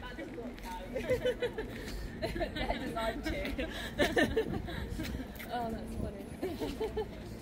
that is oh, that's funny.